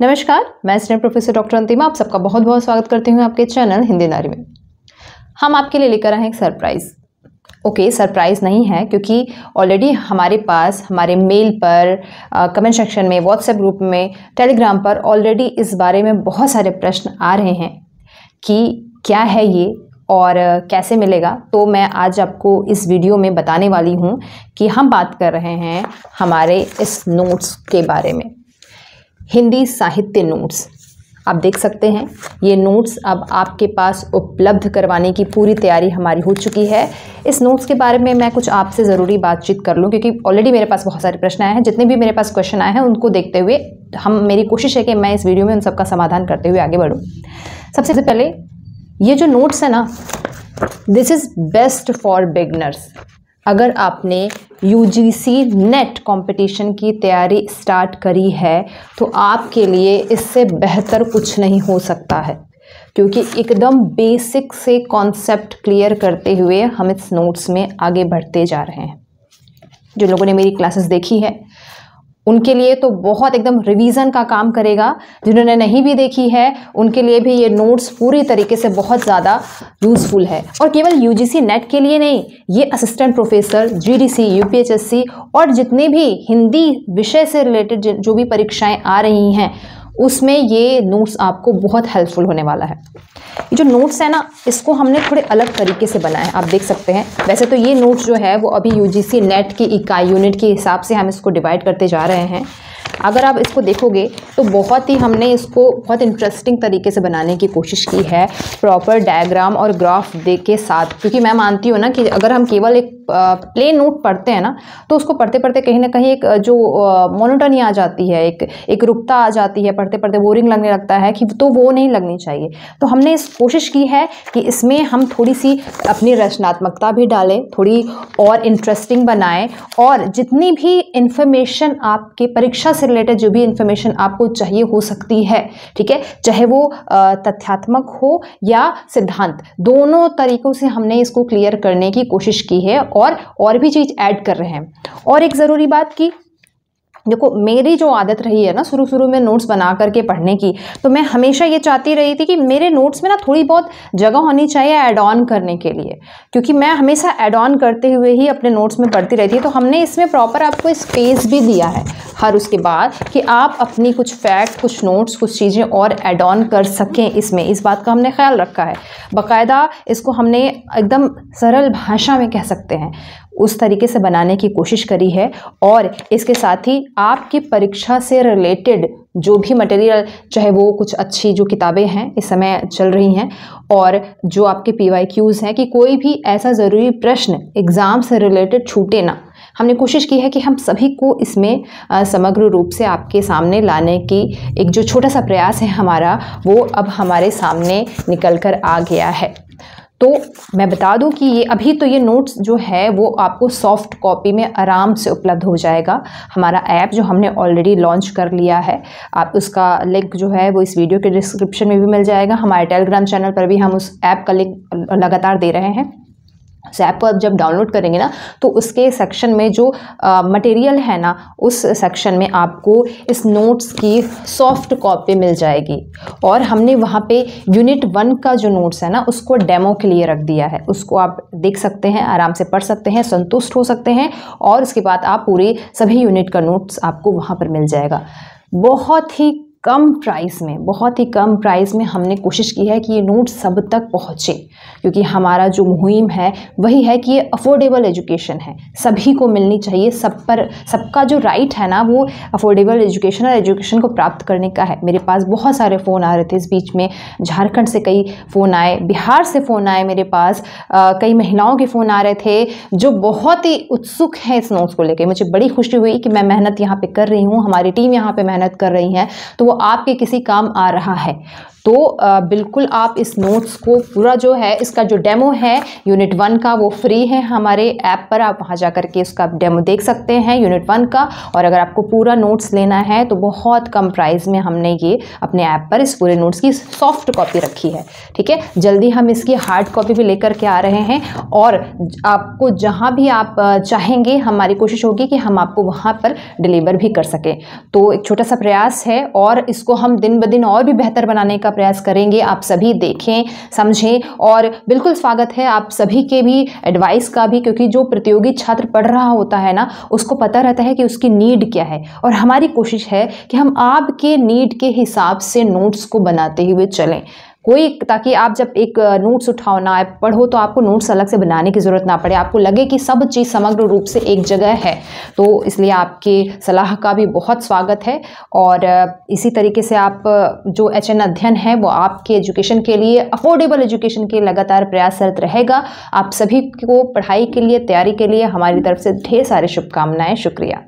नमस्कार, मैं स्नेह प्रोफेसर डॉक्टर अंतिमा, आप सबका बहुत बहुत स्वागत करती हूँ आपके चैनल हिंदी नारी में। हम आपके लिए लेकर आए हैं एक सरप्राइज़। ओके, सरप्राइज़ नहीं है, क्योंकि ऑलरेडी हमारे पास, हमारे मेल पर कमेंट सेक्शन में व्हाट्सएप ग्रुप में टेलीग्राम पर ऑलरेडी इस बारे में बहुत सारे प्रश्न आ रहे हैं कि क्या है ये और कैसे मिलेगा। तो मैं आज आपको इस वीडियो में बताने वाली हूँ कि हम बात कर रहे हैं हमारे इस नोट्स के बारे में। हिंदी साहित्य नोट्स आप देख सकते हैं, ये नोट्स अब आपके पास उपलब्ध करवाने की पूरी तैयारी हमारी हो चुकी है। इस नोट्स के बारे में मैं कुछ आपसे ज़रूरी बातचीत कर लूँ, क्योंकि ऑलरेडी मेरे पास बहुत सारे प्रश्न आए हैं। जितने भी मेरे पास क्वेश्चन आए हैं, उनको देखते हुए हम, मेरी कोशिश है कि मैं इस वीडियो में उन सबका समाधान करते हुए आगे बढ़ूँ। सबसे पहले, ये जो नोट्स है ना this is best for beginners अगर आपने U G C NET competition की तैयारी स्टार्ट करी है तो आपके लिए इससे बेहतर कुछ नहीं हो सकता है। क्योंकि एकदम बेसिक से कॉन्सेप्ट क्लियर करते हुए हम इस नोट्स में आगे बढ़ते जा रहे हैं। जो लोगों ने मेरी क्लासेस देखी है उनके लिए तो बहुत एकदम रिवीजन का काम करेगा। जिन्होंने नहीं भी देखी है, उनके लिए भी ये नोट्स पूरी तरीके से बहुत ज़्यादा यूज़फुल है। और केवल यूजीसी नेट के लिए नहीं, ये असिस्टेंट प्रोफेसर जीडीसी यूपीएचएससी और जितने भी हिंदी विषय से रिलेटेड जो भी परीक्षाएँ आ रही हैं उसमें ये नोट्स आपको बहुत हेल्पफुल होने वाला है। ये जो नोट्स है ना, इसको हमने थोड़े अलग तरीके से बनाए हैं। आप देख सकते हैं। वैसे तो ये नोट्स जो है, वो अभी यूजीसी नेट की इकाई यूनिट के हिसाब से हम इसको डिवाइड करते जा रहे हैं। अगर आप इसको देखोगे तो बहुत ही हमने इसको बहुत इंटरेस्टिंग तरीके से बनाने की कोशिश की है प्रॉपर डायग्राम और ग्राफ दे के साथ। क्योंकि मैं मानती हूँ ना कि अगर हम केवल एक प्लेन नोट पढ़ते हैं ना तो उसको पढ़ते पढ़ते कहीं ना कहीं एक जो मोनोटनी आ जाती है, एक एक रुकता आ जाती है पढ़ते पढ़ते बोरिंग लगने लगता है कि तो वो नहीं लगनी चाहिए। तो हमने इस कोशिश की है कि इसमें हम थोड़ी सी अपनी रचनात्मकता भी डालें, थोड़ी और इंटरेस्टिंग बनाएँ, और जितनी भी इंफॉर्मेशन आपके परीक्षा से रिलेटेड जो भी इंफॉर्मेशन आपको चाहिए हो सकती है, ठीक है? चाहे वो तथ्यात्मक हो या सिद्धांत। दोनों तरीकों से हमने इसको क्लियर करने की कोशिश की है और और भी चीज़ ऐड कर रहे हैं। और एक ज़रूरी बात की देखो, मेरी जो आदत रही है ना शुरू शुरू में नोट्स बना करके पढ़ने की तो मैं हमेशा ये चाहती रही थी कि मेरे नोट्स में ना थोड़ी बहुत जगह होनी चाहिए ऐड ऑन करने के लिए। क्योंकि मैं हमेशा ऐड ऑन करते हुए ही अपने नोट्स में पढ़ती रहती तो हमने इसमें प्रॉपर आपको स्पेस भी दिया है। हर उसके बाद कि आप अपनी कुछ फैक्ट कुछ नोट्स कुछ चीज़ें और एड ऑन कर सकें इसमें। इस बात का हमने ख्याल रखा है। बाकायदा इसको हमने एकदम सरल भाषा में कह सकते हैं। उस तरीके से बनाने की कोशिश करी है और इसके साथ ही आपकी परीक्षा से रिलेटेड जो भी मटेरियल चाहे वो कुछ अच्छी जो किताबें हैं, इस समय चल रही हैं और जो आपके पी वाई क्यूज़ हैं कि कोई भी ऐसा ज़रूरी प्रश्न एग्ज़ाम से रिलेटेड छूटे ना। हमने कोशिश की है कि हम सभी को इसमें समग्र रूप से आपके सामने लाने की एक जो छोटा सा प्रयास है हमारा, वो अब हमारे सामने निकल कर आ गया है। तो मैं बता दूँ कि ये अभी तो ये नोट्स जो है, वो आपको सॉफ्ट कॉपी में आराम से उपलब्ध हो जाएगा। हमारा ऐप जो हमने ऑलरेडी लॉन्च कर लिया है, आप उसका लिंक जो है, वो इस वीडियो के डिस्क्रिप्शन में भी मिल जाएगा। हमारे टेलीग्राम चैनल पर भी हम उस ऐप का लिंक लगातार दे रहे हैं। उस ऐप को आप जब डाउनलोड करेंगे ना तो उसके सेक्शन में जो मटेरियल है ना, उस सेक्शन में आपको इस नोट्स की सॉफ्ट कॉपी मिल जाएगी। और हमने वहाँ पे यूनिट वन का जो नोट्स है ना, उसको डेमो के लिए रख दिया है। उसको आप देख सकते हैं, आराम से पढ़ सकते हैं, संतुष्ट हो सकते हैं, और उसके बाद आप पूरे सभी यूनिट का नोट्स आपको वहाँ पर मिल जाएगा। बहुत ही कम प्राइस में बहुत ही कम प्राइस में हमने कोशिश की है कि ये नोट सब तक पहुँचे। क्योंकि हमारा जो मुहिम है वही है कि ये अफोर्डेबल एजुकेशन है। सभी को मिलनी चाहिए सब पर सबका जो राइट है ना वो अफोर्डेबल एजुकेशन और एजुकेशन को प्राप्त करने का है। मेरे पास बहुत सारे फ़ोन आ रहे थे इस बीच में। झारखंड से कई फ़ोन आए बिहार से फ़ोन आए मेरे पास। आ, कई महिलाओं के फ़ोन आ रहे थे जो बहुत ही उत्सुक हैं इस नोट्स को लेकर मुझे बड़ी खुशी हुई कि मैं मेहनत यहाँ पर कर रही हूँ हमारी टीम यहाँ पर मेहनत कर रही है। तो वो आपके किसी काम आ रहा है। तो बिल्कुल आप इस नोट्स को पूरा जो है, इसका जो डेमो है यूनिट वन का, वो फ्री है हमारे ऐप पर। आप वहाँ जा करके उसका डेमो देख सकते हैं यूनिट वन का। और अगर आपको पूरा नोट्स लेना है तो बहुत कम प्राइस में हमने ये अपने ऐप पर इस पूरे नोट्स की सॉफ्ट कॉपी रखी है। ठीक है? जल्दी हम इसकी हार्ड कॉपी भी लेकर के आ रहे हैं। और आपको जहाँ भी आप चाहेंगे, हमारी कोशिश होगी कि हम आपको वहाँ पर डिलीवर भी कर सकें। तो एक छोटा सा प्रयास है और इसको हम दिन ब दिन और भी बेहतर बनाने का प्रयास करेंगे, आप सभी देखें, समझें और बिल्कुल स्वागत है आप सभी के भी एडवाइस का भी क्योंकि जो प्रतियोगी छात्र पढ़ रहा होता है ना, उसको पता रहता है कि उसकी नीड क्या है और हमारी कोशिश है कि हम आपके नीड के हिसाब से नोट्स को बनाते हुए चलें। कोई ताकि आप जब एक नोट्स उठाओ ना, पढ़ो तो आपको नोट्स अलग से बनाने की ज़रूरत ना पड़े। आपको लगे कि सब चीज़ समग्र रूप से एक जगह है। तो इसलिए आपके सलाह का भी बहुत स्वागत है और इसी तरीके से आप जो एच अध्ययन है वो आपके एजुकेशन के लिए अफोर्डेबल एजुकेशन के लगातार प्रयासरत रहेगा। आप सभी को पढ़ाई के लिए, तैयारी के लिए हमारी तरफ़ से ढेर सारे शुभकामनाएँ। शुक्रिया।